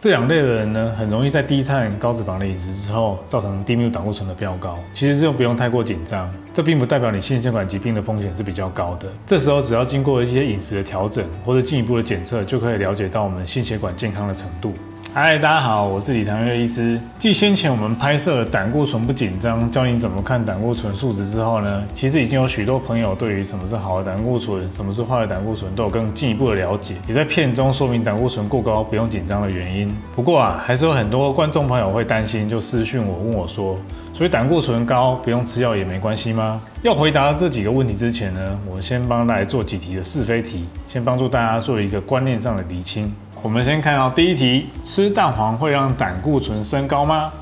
这两类的人呢，很容易在低碳高脂肪的饮食之后，造成低密度胆固醇的飙高。其实这不用太过紧张，这并不代表你心血管疾病的风险是比较高的。这时候只要经过一些饮食的调整或者进一步的检测，就可以了解到我们心血管健康的程度。嗨，大家好，我是李唐月医师。继先前我们拍摄了胆固醇不紧张，教你怎么看胆固醇数值之后呢，其实已经有许多朋友对于什么是好的胆固醇，什么是坏的胆固醇都有更进一步的了解，也在片中说明胆固醇过高不用紧张的原因。不过啊，还是有很多观众朋友会担心，就私讯我问我说，所以胆固醇高不用吃药也没关系吗？要回答这几个问题之前呢，我先帮大家做几题的是非题，先帮助大家做一个观念上的厘清。我们先看到第一题：吃蛋黄会让胆固醇升高吗？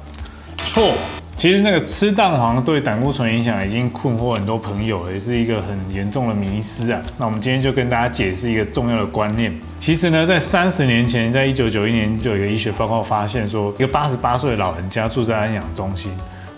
错，其实那个吃蛋黄对胆固醇影响已经困惑很多朋友，也是一个很严重的迷思啊。那我们今天就跟大家解释一个重要的观念。其实呢，在三十年前，在一九九一年就有一个医学报告发现说，一个八十八岁的老人家住在安养中心，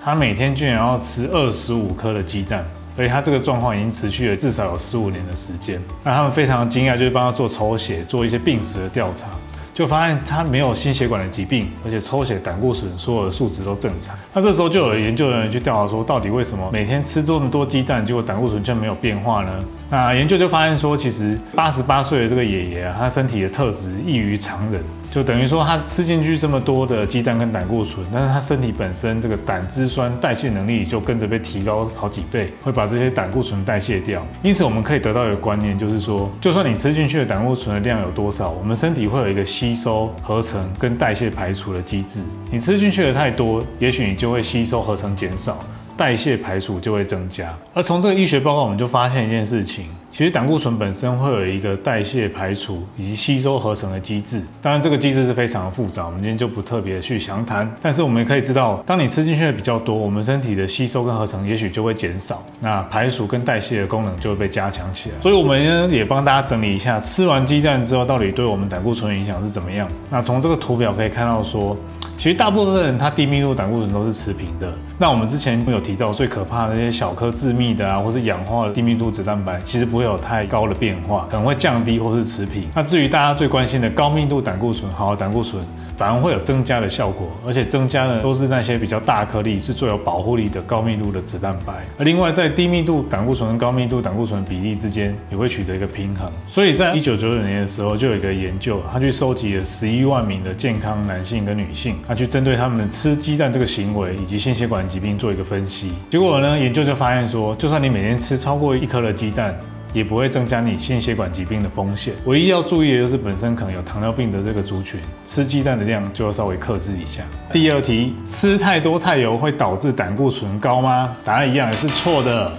他每天居然要吃二十五颗的鸡蛋。所以他这个状况已经持续了至少有十五年的时间，那他们非常惊讶，就是帮他做抽血，做一些病史的调查，就发现他没有心血管的疾病，而且抽血胆固醇所有的数值都正常。那这时候就有研究人员去调查说，到底为什么每天吃这么多鸡蛋，结果胆固醇却没有变化呢？那研究就发现说，其实八十八岁的这个爷爷啊，他身体的特质异于常人。就等于说，他吃进去这么多的鸡蛋跟胆固醇，但是他身体本身这个胆汁酸代谢能力就跟着被提高好几倍，会把这些胆固醇代谢掉。因此，我们可以得到一个观念，就是说，就算你吃进去的胆固醇的量有多少，我们身体会有一个吸收、合成跟代谢排除的机制。你吃进去的太多，也许你就会吸收、合成减少。代谢排除就会增加，而从这个医学报告，我们就发现一件事情，其实胆固醇本身会有一个代谢排除以及吸收合成的机制。当然，这个机制是非常的复杂，我们今天就不特别去详谈。但是我们也可以知道，当你吃进去的比较多，我们身体的吸收跟合成也许就会减少，那排除跟代谢的功能就会被加强起来。所以，我们也帮大家整理一下，吃完鸡蛋之后，到底对我们胆固醇影响是怎么样？那从这个图表可以看到说。其实大部分人他低密度胆固醇都是持平的。那我们之前有提到最可怕的那些小颗致密的啊，或是氧化的低密度脂蛋白，其实不会有太高的变化，可能会降低或是持平。那至于大家最关心的高密度胆固醇，好的胆固醇反而会有增加的效果，而且增加的都是那些比较大颗粒、是最有保护力的高密度的脂蛋白。而另外在低密度胆固醇跟高密度胆固醇比例之间也会取得一个平衡。所以在一九九九年的时候，就有一个研究，他去收集了十一万名的健康男性跟女性。他去针对他们吃鸡蛋这个行为以及心血管疾病做一个分析，结果呢，研究就发现说，就算你每天吃超过一颗的鸡蛋，也不会增加你心血管疾病的风险。唯一要注意的就是本身可能有糖尿病的这个族群，吃鸡蛋的量就要稍微克制一下。第二题，吃太多太油会导致胆固醇高吗？答案一样也是错的。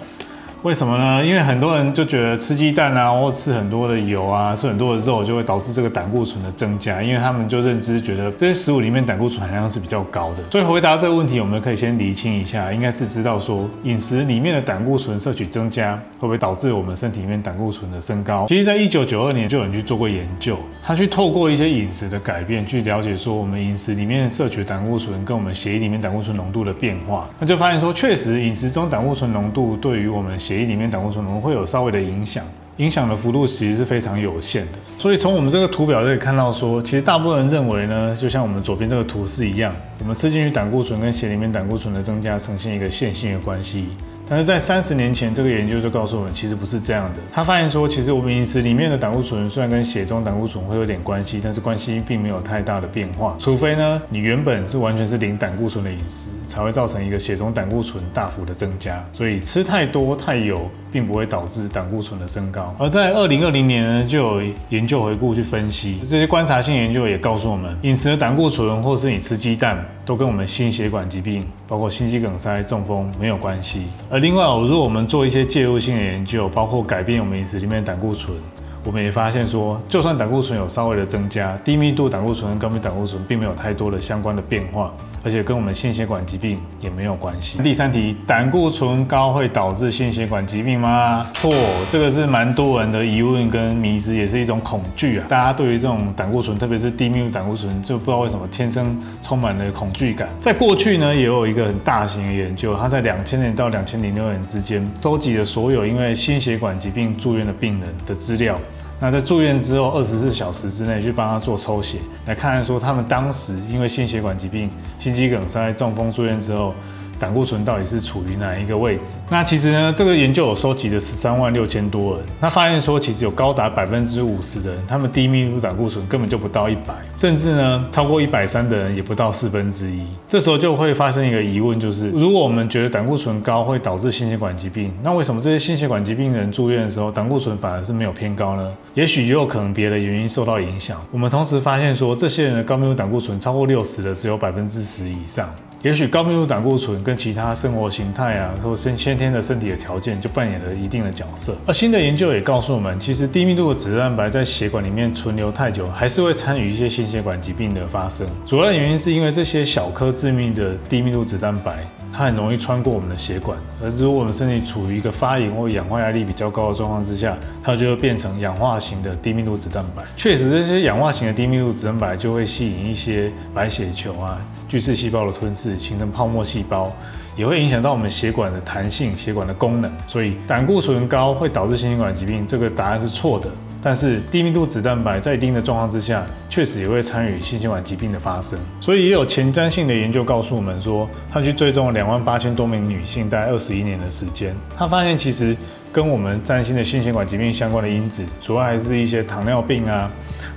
为什么呢？因为很多人就觉得吃鸡蛋啊，或吃很多的油啊，吃很多的肉，就会导致这个胆固醇的增加。因为他们就认知觉得这些食物里面胆固醇含量是比较高的。所以回答这个问题，我们可以先厘清一下，应该是知道说饮食里面的胆固醇摄取增加，会不会导致我们身体里面胆固醇的升高？其实，在一九九二年就有人去做过研究，他去透过一些饮食的改变，去了解说我们饮食里面摄取胆固醇跟我们血液里面胆固醇浓度的变化。那就发现说，确实饮食中胆固醇浓度对于我们血血液里面胆固醇浓度会有稍微的影响，影响的幅度其实是非常有限的。所以从我们这个图表可以看到，说其实大部分人认为呢，就像我们左边这个图是一样，我们吃进去胆固醇跟血里面胆固醇的增加呈现一个线性的关系。但是在三十年前，这个研究就告诉我们，其实不是这样的。他发现说，其实我们饮食里面的胆固醇虽然跟血中胆固醇会有点关系，但是关系并没有太大的变化。除非呢，你原本是完全是零胆固醇的饮食，才会造成一个血中胆固醇大幅的增加。所以吃太多太油，并不会导致胆固醇的升高。而在二零二零年呢，就有研究回顾去分析这些观察性研究，也告诉我们，饮食的胆固醇，或是你吃鸡蛋，都跟我们心血管疾病，包括心肌梗塞、中风没有关系。而另外，如果我们做一些介入性的研究，包括改变我们饮食里面的胆固醇，我们也发现说，就算胆固醇有稍微的增加，低密度胆固醇跟高密度胆固醇并没有太多的相关的变化。而且跟我们心血管疾病也没有关系。第三题，胆固醇高会导致心血管疾病吗？错，这个是蛮多人的疑问跟迷思，也是一种恐惧啊。大家对于这种胆固醇，特别是低密度胆固醇，就不知道为什么天生充满了恐惧感。在过去呢，也有一个很大型的研究，它在两千年到两千零六年之间，收集了所有因为心血管疾病住院的病人的资料。那在住院之后二十四小时之内去帮他做抽血，来看看说他们当时因为心血管疾病、心肌梗塞、中风住院之后。胆固醇到底是处于哪一个位置？那其实呢，这个研究有收集了十三万六千多人，那发现说，其实有高达百分之五十的人，他们低密度胆固醇根本就不到一百，甚至呢，超过一百三的人也不到四分之一。这时候就会发生一个疑问，就是如果我们觉得胆固醇高会导致心血管疾病，那为什么这些心血管疾病人住院的时候，胆固醇反而是没有偏高呢？也许也有可能别的原因受到影响。我们同时发现说，这些人的高密度胆固醇超过六十的只有百分之十以上。也许高密度胆固醇跟其他生活形态啊，或先先天的身体的条件就扮演了一定的角色。而新的研究也告诉我们，其实低密度的脂蛋白在血管里面存留太久，还是会参与一些心血管疾病的发生。主要原因是因为这些小颗致命的低密度脂蛋白。它很容易穿过我们的血管，而如果我们身体处于一个发炎或氧化压力比较高的状况之下，它就会变成氧化型的低密度脂蛋白。确实，这些氧化型的低密度脂蛋白就会吸引一些白血球啊、巨噬细胞的吞噬，形成泡沫细胞，也会影响到我们血管的弹性、血管的功能。所以，胆固醇高会导致心血管疾病，这个答案是错的。但是低密度脂蛋白在一定的状况之下，确实也会参与心血管疾病的发生。所以也有前瞻性的研究告诉我们说，他去追踪了两万八千多名女性，大概二十一年的时间，他发现其实跟我们担心的心血管疾病相关的因子，主要还是一些糖尿病啊。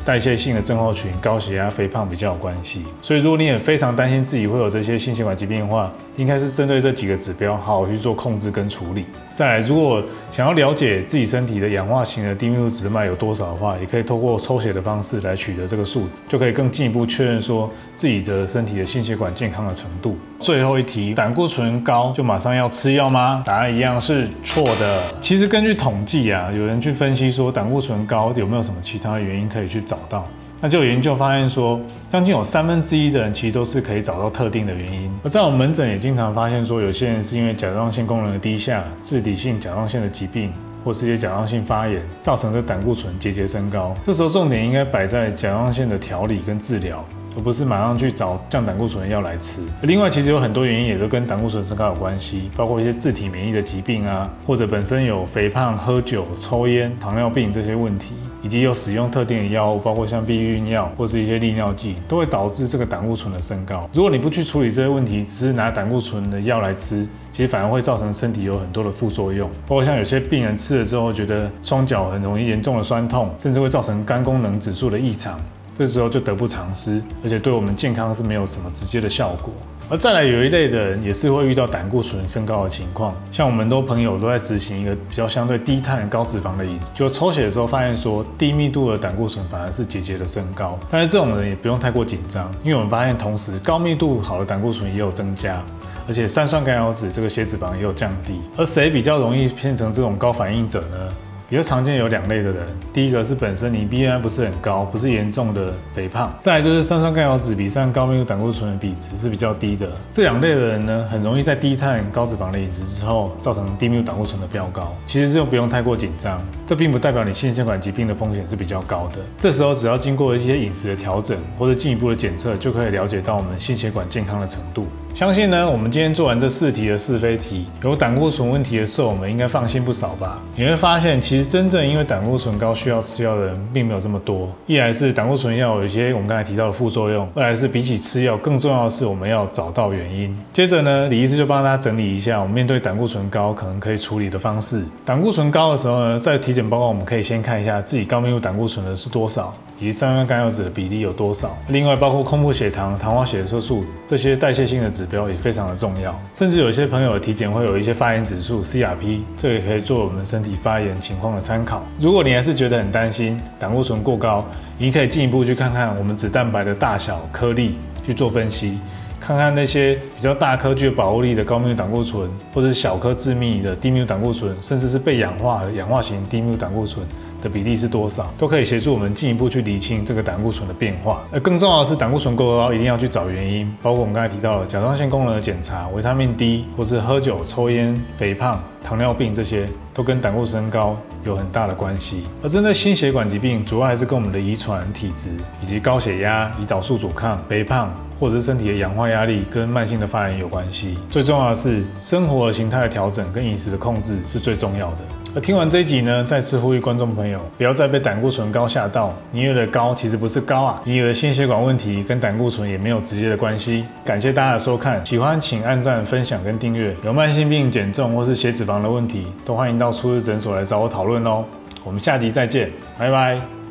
代谢性的症候群、高血压、肥胖比较有关系，所以如果你也非常担心自己会有这些心血管疾病的话，应该是针对这几个指标好好去做控制跟处理。再来，如果想要了解自己身体的氧化型的低密度脂蛋白有多少的话，也可以透过抽血的方式来取得这个数字，就可以更进一步确认说自己的身体的心血管健康的程度。最后一题，胆固醇高就马上要吃药吗？答案一样是错的。其实根据统计啊，有人去分析说胆固醇高有没有什么其他的原因可以去找到。那就有研究发现说，将近有三分之一的人其实都是可以找到特定的原因。而在我们门诊也经常发现说，有些人是因为甲状腺功能的低下、自体性甲状腺的疾病，或是一些甲状腺发炎，造成的胆固醇节节升高。这时候重点应该摆在甲状腺的调理跟治疗。而不是马上去找降胆固醇的药来吃。另外，其实有很多原因也都跟胆固醇升高有关系，包括一些自体免疫的疾病啊，或者本身有肥胖、喝酒、抽烟、糖尿病这些问题，以及有使用特定的药物，包括像避孕药或是一些利尿剂，都会导致这个胆固醇的升高。如果你不去处理这些问题，只是拿胆固醇的药来吃，其实反而会造成身体有很多的副作用，包括像有些病人吃了之后觉得双脚很容易严重的酸痛，甚至会造成肝功能指数的异常。这时候就得不偿失，而且对我们健康是没有什么直接的效果。而再来有一类的人也是会遇到胆固醇升高的情况，像我们多朋友都在执行一个比较相对低碳高脂肪的饮食，就抽血的时候发现说低密度的胆固醇反而是节节的升高。但是这种人也不用太过紧张，因为我们发现同时高密度好的胆固醇也有增加，而且三酸甘油脂这个血脂肪也有降低。而谁比较容易变成这种高反应者呢？比较常见有两类的人，第一个是本身你 BMI 不是很高，不是严重的肥胖，再就是三酸甘油脂比上高密度胆固醇的比值是比较低的。这两类的人呢，很容易在低碳高脂肪的饮食之后，造成低密度胆固醇的飙高。其实这又不用太过紧张，这并不代表你心血管疾病的风险是比较高的。这时候只要经过一些饮食的调整或者进一步的检测，就可以了解到我们心血管健康的程度。相信呢，我们今天做完这四题的是非题，有胆固醇问题的受我们应该放心不少吧？你会发现，其实真正因为胆固醇高需要吃药的人并没有这么多。一来是胆固醇药有一些我们刚才提到的副作用，二来是比起吃药，更重要的是我们要找到原因。接着呢，李医师就帮大家整理一下，我们面对胆固醇高可能可以处理的方式。胆固醇高的时候呢，在体检报告我们可以先看一下自己高密度胆固醇的是多少。以及三酸甘油脂的比例有多少？另外，包括空腹血糖、糖化血色素这些代谢性的指标也非常的重要。甚至有些朋友的体检会有一些发炎指数 （CRP），这也可以做我们身体发炎情况的参考。如果你还是觉得很担心胆固醇过高，你可以进一步去看看我们脂蛋白的大小颗粒去做分析，看看那些比较大颗具有保护力的高密度胆固醇，或者是小颗致密的低密度胆固醇，甚至是被氧化的氧化型低密度胆固醇。的比例是多少，都可以协助我们进一步去厘清这个胆固醇的变化。而更重要的是，胆固醇过高一定要去找原因，包括我们刚才提到的甲状腺功能的检查、维他命 D，或是喝酒、抽烟、肥胖、糖尿病这些，都跟胆固醇高有很大的关系。而针对心血管疾病，主要还是跟我们的遗传、体质以及高血压、胰岛素阻抗、肥胖，或者是身体的氧化压力跟慢性的发炎有关系。最重要的是，生活形态的调整跟饮食的控制是最重要的。而听完这一集呢，再次呼吁观众朋友，不要再被胆固醇高吓到。你有的高其实不是高啊，你有的心血管问题跟胆固醇也没有直接的关系。感谢大家的收看，喜欢请按赞、分享跟订阅。有慢性病、减重或是血脂肪的问题，都欢迎到初日诊所来找我讨论哦。我们下集再见，拜拜。